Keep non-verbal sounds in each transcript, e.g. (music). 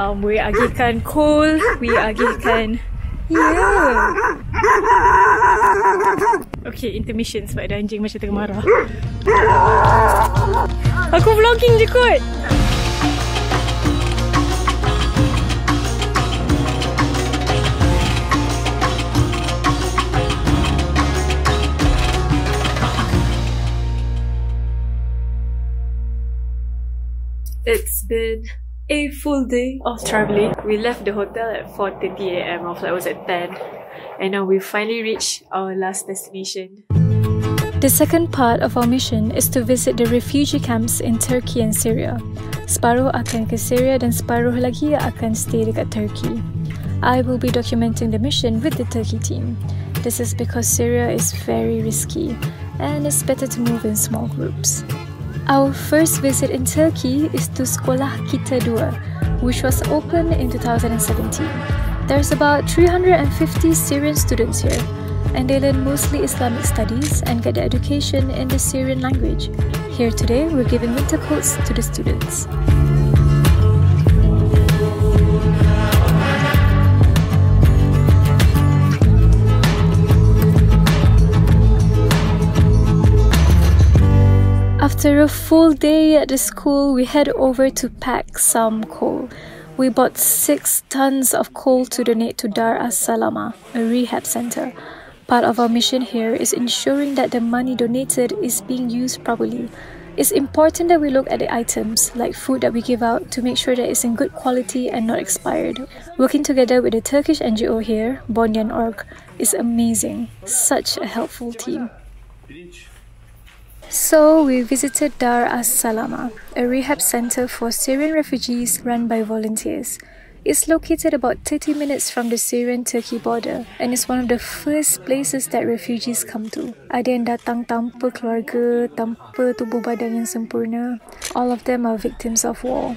Um, we agihkan coal, we agihkan... Yeah! Okay, intermission sebab ada anjing macam tengah marah. Aku vlogging je kot! It's been a full day of traveling. We left the hotel at 4.30am. Our flight was at 10. And now we finally reached our last destination. The second part of our mission is to visit the refugee camps in Turkey and Syria. Separuh akan ke Syria dan separuh lagi akan stay dekat Turkey. I will be documenting the mission with the Turkey team. This is because Syria is very risky and it's better to move in small groups. Our first visit in Turkey is to Sekolah Kita Dua, which was opened in 2017. There's about 350 Syrian students here, and they learn mostly Islamic studies and get their education in the Syrian language. Here today, we're giving winter coats to the students. After a full day at the school, we head over to pack some coal. We bought six tons of coal to donate to Dar as Salama, a rehab center. Part of our mission here is ensuring that the money donated is being used properly. It's important that we look at the items, like food that we give out, to make sure that it's in good quality and not expired. Working together with the Turkish NGO here, Bonyan Org, is amazing. Such a helpful team. So, we visited Dar as Salama, a rehab center for Syrian refugees run by volunteers. It's located about 30 minutes from the Syrian Turkey border and is one of the first places that refugees come to. Ada yang datang tanpa keluarga, tanpa tubuh badan yang sempurna. All of them are victims of war.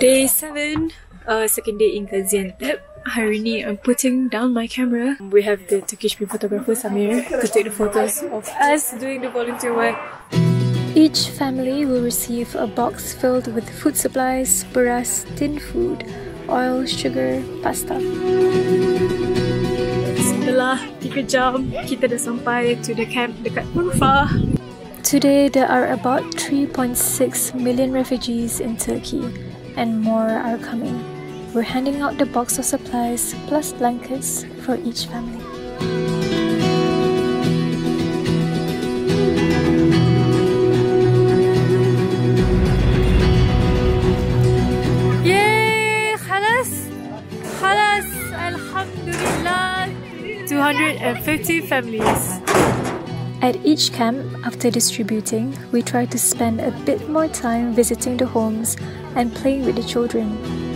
Day 7, uh, second day in Gaziantep. Hari ni I'm putting down my camera. We have the Turkish photographer Samir to take the photos of us doing the volunteer work. Each family will receive a box filled with food supplies, beras, tin food, oil, sugar, pasta. Setelah 3 jam, kita dah sampai to the camp dekat Urfa. Today, there are about 3.6 million refugees in Turkey, and more are coming. We're handing out the box of supplies plus blankets for each family. Yay! Khalas! Alhamdulillah! 250 families. At each camp, after distributing, we try to spend a bit more time visiting the homes and playing with the children.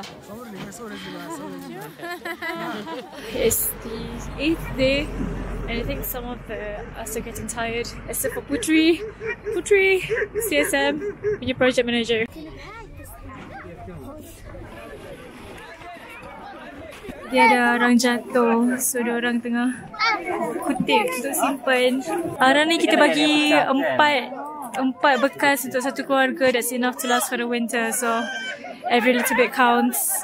(laughs) It's the eighth day, and I think some of the us are getting tired, except for Putri. Putri, CSM, punya project manager. Dia ada orang jatuh, so dia orang tengah kutip untuk simpan. Hari ni kita bagi empat empat bekas untuk satu keluarga. That's enough to last for the winter. So every little bit counts.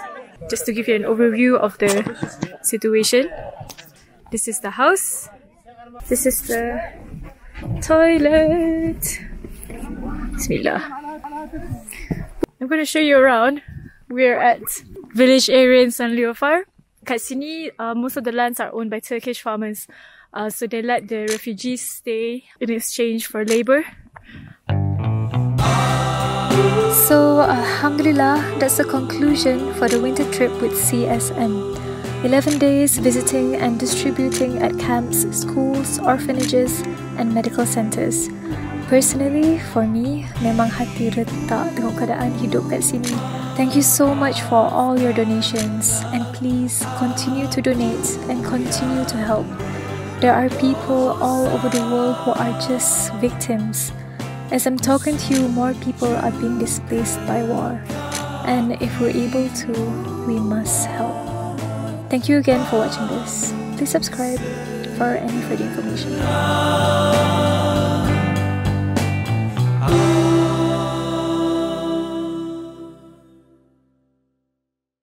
Just to give you an overview of the situation. This is the house. This is the toilet. Bismillah. I'm going to show you around. We're at village area in Sanliurfa. Uh, most of the lands are owned by Turkish farmers. Uh, so they let the refugees stay in exchange for labor. So, Alhamdulillah, that's the conclusion for the winter trip with CSM. 11 days visiting and distributing at camps, schools, orphanages, and medical centers. Personally, for me, memang hati retak tengok keadaan hidup kat sini. Thank you so much for all your donations and please continue to donate and continue to help. There are people all over the world who are just victims. As I'm talking to you, more people are being displaced by war. And if we're able to, we must help. Thank you again for watching this. Please subscribe for any further information. Ah.